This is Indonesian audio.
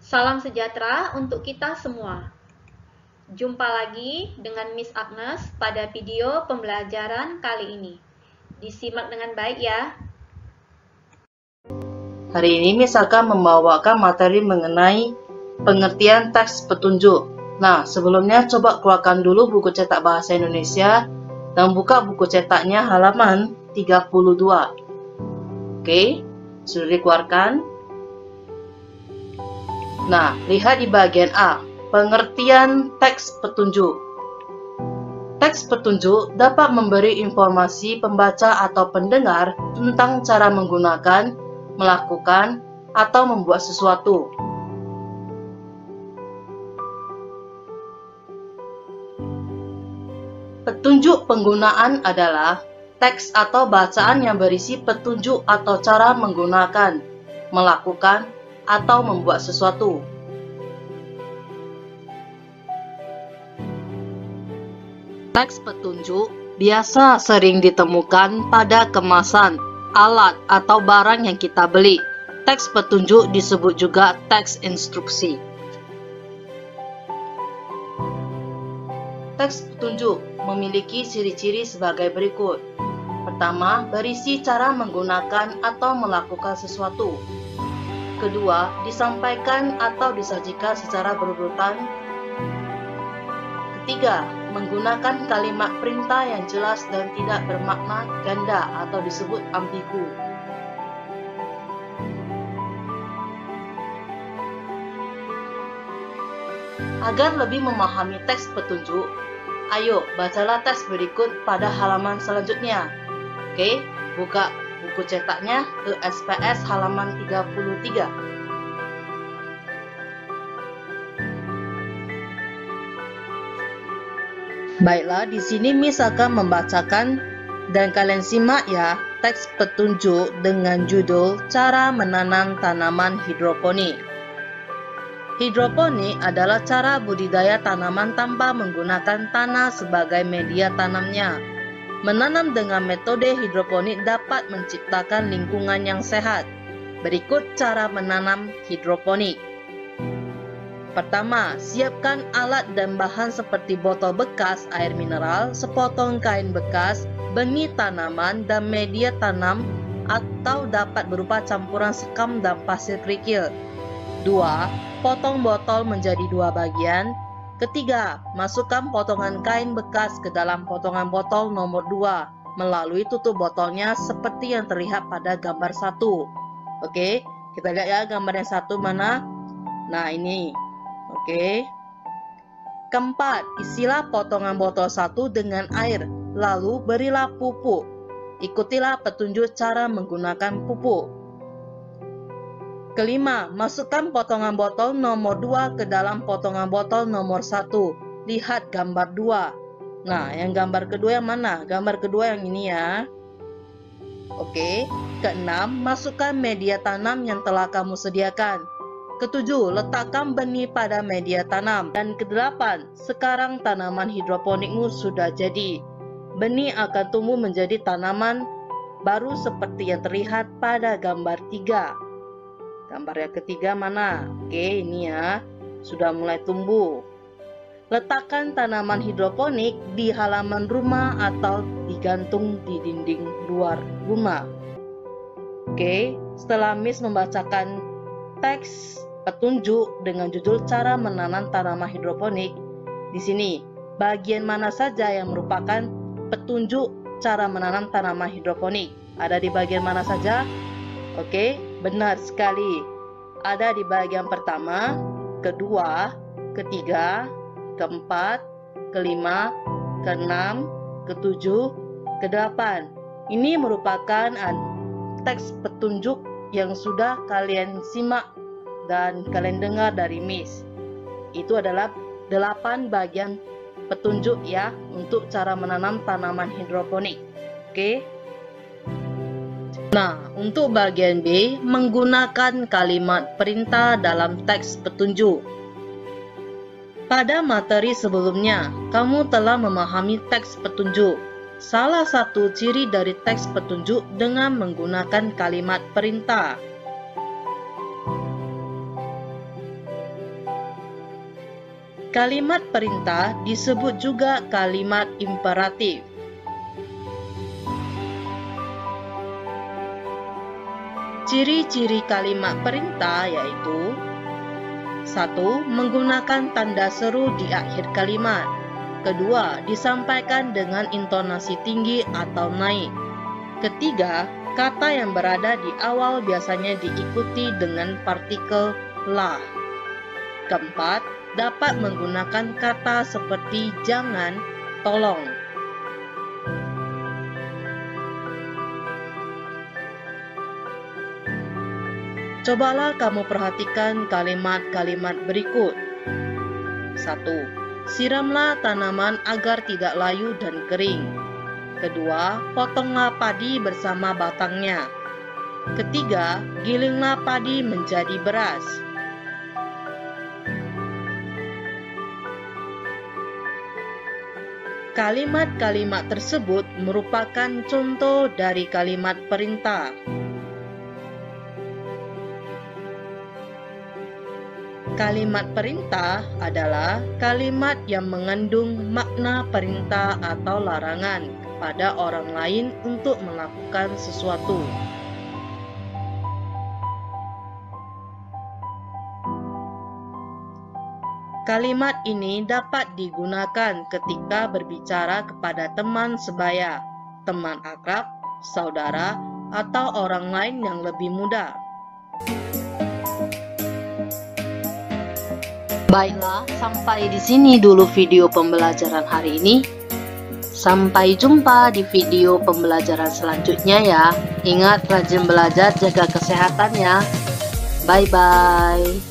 Salam sejahtera untuk kita semua. Jumpa lagi dengan Miss Agnes pada video pembelajaran kali ini. Disimak dengan baik ya. Hari ini Miss akan membawakan materi mengenai pengertian teks petunjuk. Nah, sebelumnya coba keluarkan dulu buku cetak bahasa Indonesia dan buka buku cetaknya halaman 32. Oke, sudah dikeluarkan? Nah, lihat di bagian A, pengertian teks petunjuk. Teks petunjuk dapat memberi informasi pembaca atau pendengar tentang cara menggunakan, melakukan, atau membuat sesuatu. Petunjuk penggunaan adalah teks atau bacaan yang berisi petunjuk atau cara menggunakan, melakukan, atau membuat sesuatu. Teks petunjuk biasa sering ditemukan pada kemasan, alat, atau barang yang kita beli. Teks petunjuk disebut juga teks instruksi. Teks petunjuk memiliki ciri-ciri sebagai berikut. Pertama, berisi cara menggunakan atau melakukan sesuatu. Kedua, disampaikan atau disajikan secara berurutan. Ketiga, menggunakan kalimat perintah yang jelas dan tidak bermakna ganda atau disebut ambigu. Agar lebih memahami teks petunjuk, ayo bacalah teks berikut pada halaman selanjutnya. Oke, buka buku cetaknya ke SPS halaman 33. Baiklah, di sini Miss akan membacakan dan kalian simak ya teks petunjuk dengan judul Cara Menanam Tanaman Hidroponik. Hidroponik adalah cara budidaya tanaman tanpa menggunakan tanah sebagai media tanamnya. Menanam dengan metode hidroponik dapat menciptakan lingkungan yang sehat. Berikut cara menanam hidroponik. Pertama, siapkan alat dan bahan seperti botol bekas air mineral, sepotong kain bekas, benih tanaman, dan media tanam atau dapat berupa campuran sekam dan pasir kerikil. Dua, potong botol menjadi dua bagian. Ketiga, masukkan potongan kain bekas ke dalam potongan botol nomor dua melalui tutup botolnya seperti yang terlihat pada gambar satu. Oke, kita lihat ya gambar yang satu mana. Nah, ini Oke. Keempat, isilah potongan botol satu dengan air, lalu berilah pupuk. Ikutilah petunjuk cara menggunakan pupuk. Kelima, masukkan potongan botol nomor 2 ke dalam potongan botol nomor 1. Lihat gambar 2. Nah, yang gambar kedua yang mana? Gambar kedua yang ini ya. Oke. Keenam, masukkan media tanam yang telah kamu sediakan. Ketujuh, letakkan benih pada media tanam. Dan kedelapan, sekarang tanaman hidroponikmu sudah jadi. Benih akan tumbuh menjadi tanaman baru seperti yang terlihat pada gambar tiga. Gambar yang ketiga mana? Oke, ini ya. Sudah mulai tumbuh. Letakkan tanaman hidroponik di halaman rumah atau digantung di dinding luar rumah. Oke, setelah Miss membacakan teks petunjuk dengan judul cara menanam tanaman hidroponik. Di sini, bagian mana saja yang merupakan petunjuk cara menanam tanaman hidroponik? Ada di bagian mana saja? Oke, benar sekali. Ada di bagian pertama, kedua, ketiga, keempat, kelima, keenam, ketujuh, kedelapan. Ini merupakan teks petunjuk yang sudah kalian simak dan kalian dengar dari Miss. Itu adalah delapan bagian petunjuk ya untuk cara menanam tanaman hidroponik. Oke. Nah, untuk bagian B, menggunakan kalimat perintah dalam teks petunjuk. Pada materi sebelumnya, kamu telah memahami teks petunjuk. Salah satu ciri dari teks petunjuk dengan menggunakan kalimat perintah. Kalimat perintah disebut juga kalimat imperatif. Ciri-ciri kalimat perintah yaitu 1. Menggunakan tanda seru di akhir kalimat. Kedua, disampaikan dengan intonasi tinggi atau naik. Ketiga, kata yang berada di awal biasanya diikuti dengan partikel lah Keempat, dapat menggunakan kata seperti jangan, tolong Cobalah kamu perhatikan kalimat-kalimat berikut. 1. Siramlah tanaman agar tidak layu dan kering. Kedua, potonglah padi bersama batangnya. Ketiga, gilinglah padi menjadi beras. Kalimat-kalimat tersebut merupakan contoh dari kalimat perintah. Kalimat perintah adalah kalimat yang mengandung makna perintah atau larangan kepada orang lain untuk melakukan sesuatu. Kalimat ini dapat digunakan ketika berbicara kepada teman sebaya, teman akrab, saudara, atau orang lain yang lebih muda. Baiklah, sampai di sini dulu video pembelajaran hari ini. Sampai jumpa di video pembelajaran selanjutnya ya. Ingat rajin belajar, jaga kesehatan ya. Bye bye.